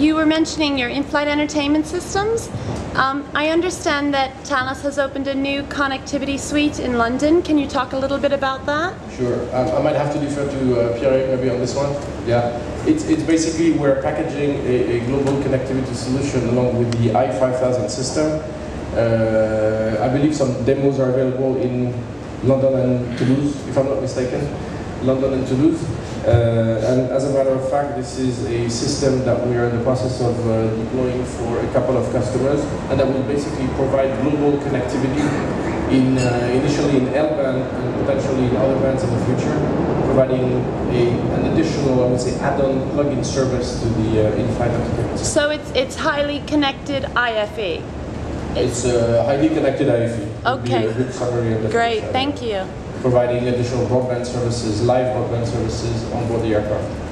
you were mentioning your in-flight entertainment systems. Um, I understand that Thales has opened a new connectivity suite in London. Can you talk a little bit about that? Sure. Um, I might have to defer to uh, Pierre maybe on this one. Yeah. It's, it's basically we're packaging a, a global connectivity solution along with the i5000 system. Uh, I believe some demos are available in London and Toulouse, if I'm not mistaken. London and Toulouse. Uh, and as a matter of fact, this is a system that we are in the process of uh, deploying for a couple of customers, and that will basically provide global connectivity in uh, initially in L-band and potentially in other bands in the future, providing a, an additional, I would say, add-on plug-in service to the uh, in-flight applications. So it's it's highly connected IFE. It's a highly connected IFE. Okay. a good summary of the Great, thank you. Providing additional broadband services, live broadband services on board the aircraft.